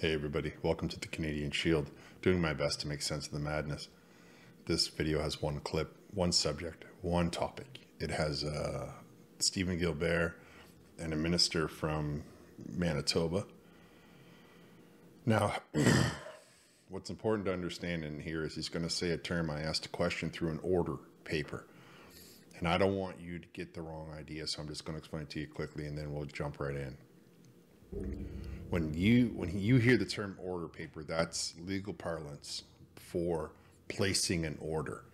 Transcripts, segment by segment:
Hey everybody, welcome to the Canadian Shield. Doing my best to make sense of the madness. This video has one clip, one subject, one topic. It has uh, Steven Guilbeault and a minister from Manitoba. Now, what's important to understand in here is he's going to say a term I asked a question through an order paper. And I don't want you to get the wrong idea, so I'm just going to explain it to you quickly and then we'll jump right in when you when you hear the term order paper, that's legal parlance for placing an order,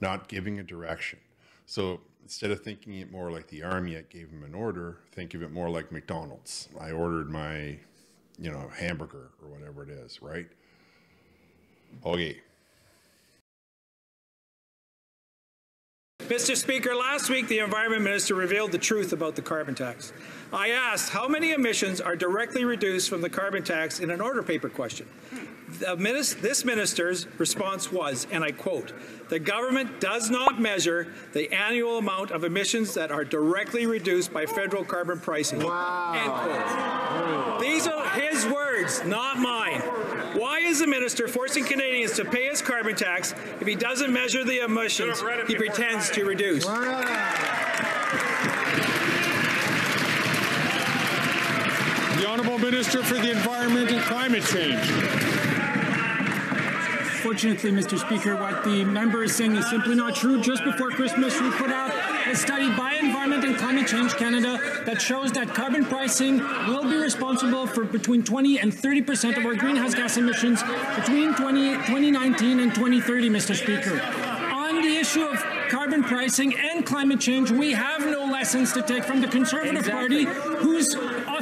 not giving a direction. So instead of thinking it more like the army that gave him an order, think of it more like McDonald's. I ordered my, you know, hamburger or whatever it is, right? Okay. Mr. Speaker, last week the Environment Minister revealed the truth about the carbon tax. I asked how many emissions are directly reduced from the carbon tax in an order paper question. this minister's response was, and I quote, the government does not measure the annual amount of emissions that are directly reduced by federal carbon pricing. Wow. These are his words, not mine. Why is the minister forcing Canadians to pay his carbon tax if he doesn't measure the emissions he pretends to reduce? The Honourable Minister for the Environment and Climate Change. Unfortunately, Mr. Speaker, what the member is saying is simply not true. Just before Christmas, we put out a study by Environment and Climate Change Canada that shows that carbon pricing will be responsible for between 20 and 30 percent of our greenhouse gas emissions between 20, 2019 and 2030, Mr. Speaker. On the issue of carbon pricing and climate change, we have no lessons to take from the Conservative exactly. Party, whose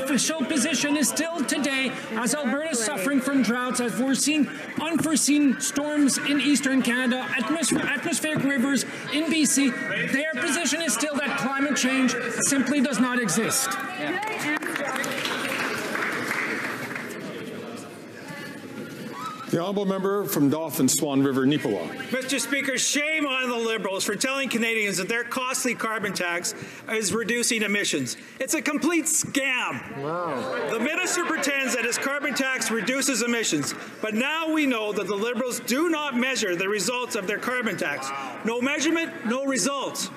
official position is still today, as Alberta is suffering from droughts, as we're seeing unforeseen storms in eastern Canada, atmospheric rivers in BC, their position is still that climate change simply does not exist. Yeah. The honourable member from Dauphin Swan River, Neepawa. Mr. Speaker, shame on the Liberals for telling Canadians that their costly carbon tax is reducing emissions. It's a complete scam. Wow. The minister pretends that his carbon tax reduces emissions, but now we know that the Liberals do not measure the results of their carbon tax. No measurement, no results.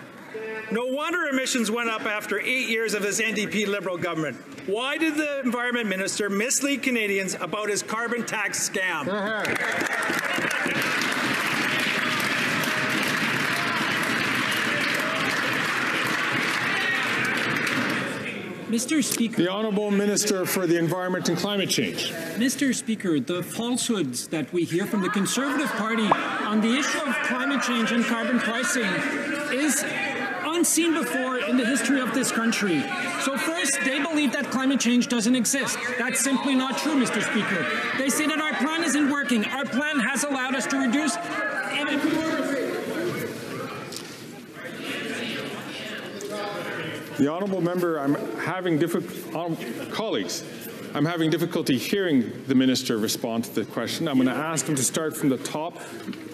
No wonder emissions went up after eight years of this NDP Liberal government. Why did the Environment Minister mislead Canadians about his carbon tax scam? Uh-huh. Mr. Speaker. The Honourable Minister for the Environment and Climate Change. Mr. Speaker, the falsehoods that we hear from the Conservative Party on the issue of climate change and carbon pricing is unseen before in the history of this country. So first, they believe that climate change doesn't exist. That's simply not true, Mr. Speaker. They say that our plan isn't working. Our plan has allowed us to reduce The honourable member, I'm having difficult um, colleagues. I'm having difficulty hearing the minister respond to the question. I'm going to ask him to start from the top.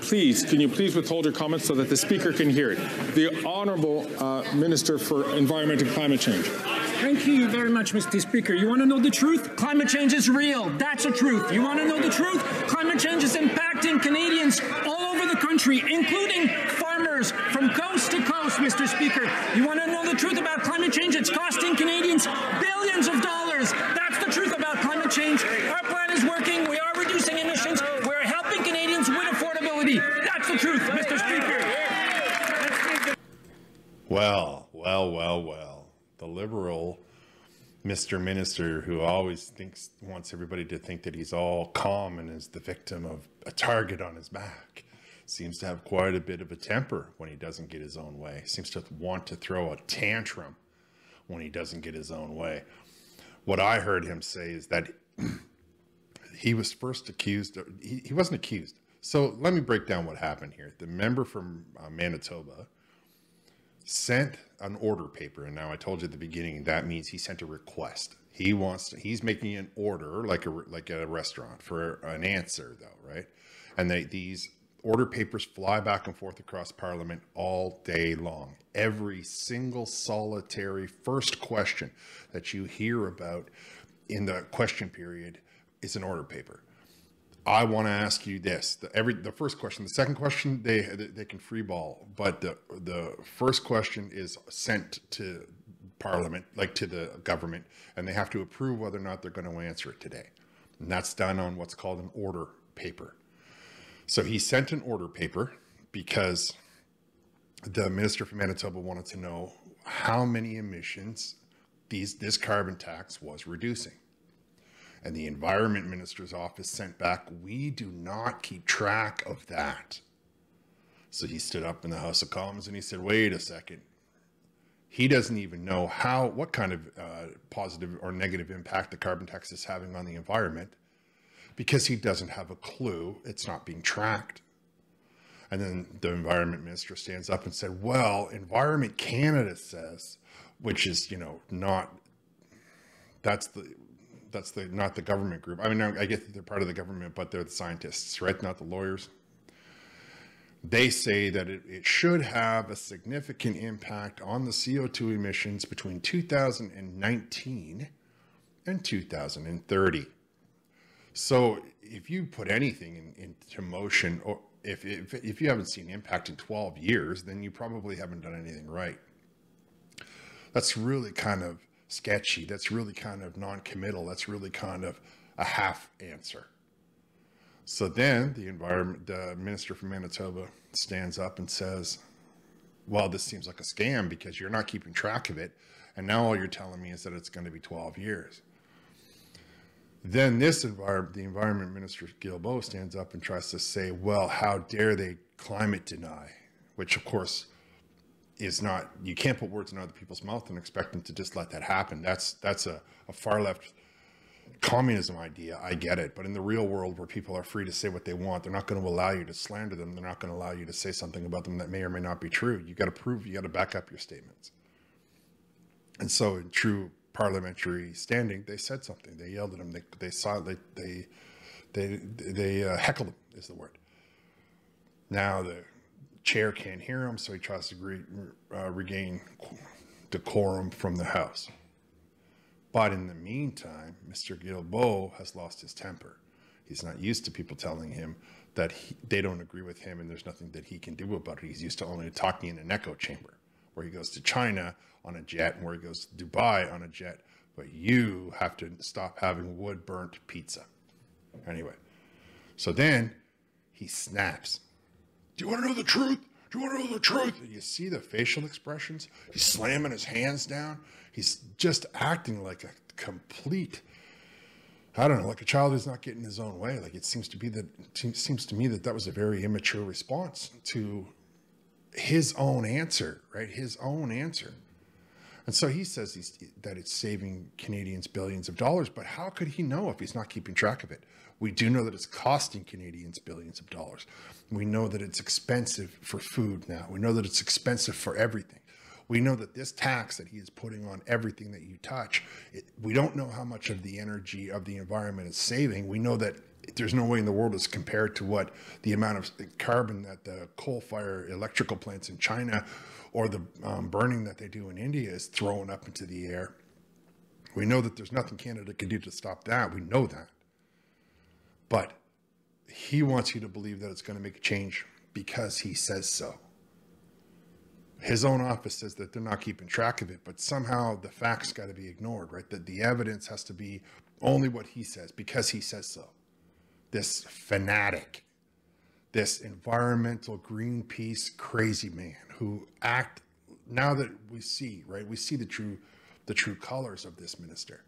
Please, can you please withhold your comments so that the speaker can hear it? The Honourable uh, Minister for Environment and Climate Change. Thank you very much, Mr. Speaker. You want to know the truth? Climate change is real. That's the truth. You want to know the truth? Climate change is impacting Canadians all over the country, including farmers from coast to coast, Mr. Speaker. You want to know the truth about climate change? It's costing Canadians billions of dollars. That's climate change. Our plan is working. We are reducing emissions. We're helping Canadians with affordability. That's the truth, Mr. Speaker. Well, well, well, well the liberal Mr. Minister who always thinks wants everybody to think that he's all calm and is the victim of a target on his back. Seems to have quite a bit of a temper when he doesn't get his own way. Seems to want to throw a tantrum when he doesn't get his own way. What I heard him say is that he was first accused, he, he wasn't accused. So let me break down what happened here. The member from uh, Manitoba sent an order paper. And now I told you at the beginning, that means he sent a request. He wants to, he's making an order like a, like a restaurant for an answer though, right? And they, these order papers fly back and forth across parliament all day long. Every single solitary first question that you hear about in the question period is an order paper. I want to ask you this: the every the first question, the second question, they they can free ball, but the the first question is sent to Parliament, like to the government, and they have to approve whether or not they're going to answer it today, and that's done on what's called an order paper. So he sent an order paper because the minister from Manitoba wanted to know how many emissions these this carbon tax was reducing. And the environment minister's office sent back, we do not keep track of that. So he stood up in the House of Commons and he said, wait a second. He doesn't even know how, what kind of uh, positive or negative impact the carbon tax is having on the environment because he doesn't have a clue. It's not being tracked. And then the environment minister stands up and said, well, Environment Canada says, which is, you know, not, that's the, that's the, not the government group. I mean, I get that they're part of the government, but they're the scientists, right? Not the lawyers. They say that it, it should have a significant impact on the CO2 emissions between 2019 and 2030. So if you put anything in, into motion, or if, if, if you haven't seen impact in 12 years, then you probably haven't done anything right. That's really kind of sketchy. That's really kind of non-committal. That's really kind of a half answer. So then the environment, the minister from Manitoba stands up and says, well, this seems like a scam because you're not keeping track of it. And now all you're telling me is that it's going to be 12 years. Then this environment, the environment minister Guilbeault stands up and tries to say, well, how dare they climate deny, which of course is not, you can't put words in other people's mouth and expect them to just let that happen. That's, that's a, a far left communism idea. I get it. But in the real world where people are free to say what they want, they're not going to allow you to slander them. They're not going to allow you to say something about them that may or may not be true. You got to prove, you got to back up your statements. And so in true parliamentary standing, they said something. They yelled at him. They they saw they they they they uh, heckled him is the word. Now the chair can't hear him, so he tries to re, uh, regain decorum from the House. But in the meantime, Mr. Guilbeault has lost his temper. He's not used to people telling him that he, they don't agree with him and there's nothing that he can do about it. He's used to only talking in an echo chamber where he goes to China on a jet and where he goes to Dubai on a jet, but you have to stop having wood burnt pizza. Anyway, so then he snaps. Do you want to know the truth? Do you want to know the truth? And you see the facial expressions? He's slamming his hands down. He's just acting like a complete, I don't know, like a child who's not getting his own way. Like it seems to be that, seems to me that that was a very immature response to his own answer, right? His own answer. And so he says that it's saving Canadians billions of dollars, but how could he know if he's not keeping track of it? We do know that it's costing Canadians billions of dollars. We know that it's expensive for food now. We know that it's expensive for everything. We know that this tax that he is putting on everything that you touch, it, we don't know how much of the energy of the environment is saving. We know that there's no way in the world it's compared to what the amount of carbon that the coal fire electrical plants in China or the um, burning that they do in India is thrown up into the air. We know that there's nothing Canada can do to stop that. We know that. But he wants you to believe that it's going to make a change because he says so. His own office says that they're not keeping track of it, but somehow the facts got to be ignored, right? That the evidence has to be only what he says because he says so this fanatic, this environmental Greenpeace crazy man who act now that we see, right? We see the true the true colors of this minister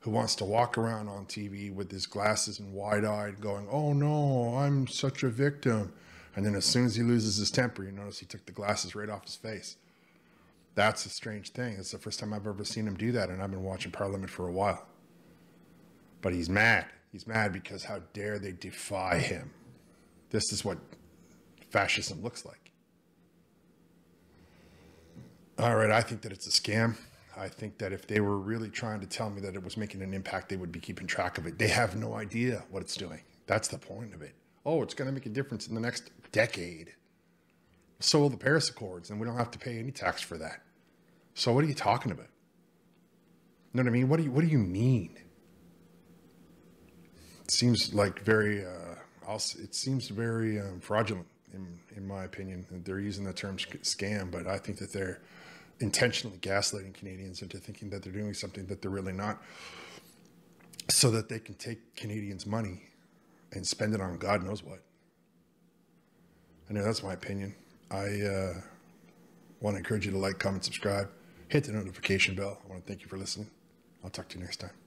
who wants to walk around on TV with his glasses and wide-eyed going, "Oh no, I'm such a victim." And then as soon as he loses his temper, you notice he took the glasses right off his face. That's a strange thing. It's the first time I've ever seen him do that, and I've been watching Parliament for a while. But he's mad. He's mad because how dare they defy him? This is what fascism looks like. All right, I think that it's a scam. I think that if they were really trying to tell me that it was making an impact, they would be keeping track of it. They have no idea what it's doing. That's the point of it. Oh, it's going to make a difference in the next decade. So will the Paris Accords, and we don't have to pay any tax for that. So what are you talking about? You know what I mean? What do you what do you mean? It seems like very, uh, it seems very um, fraudulent in, in my opinion. They're using the term scam, but I think that they're intentionally gaslighting Canadians into thinking that they're doing something that they're really not so that they can take Canadians' money and spend it on God knows what. I know that's my opinion. I uh, want to encourage you to like, comment, subscribe, hit the notification bell. I want to thank you for listening. I'll talk to you next time.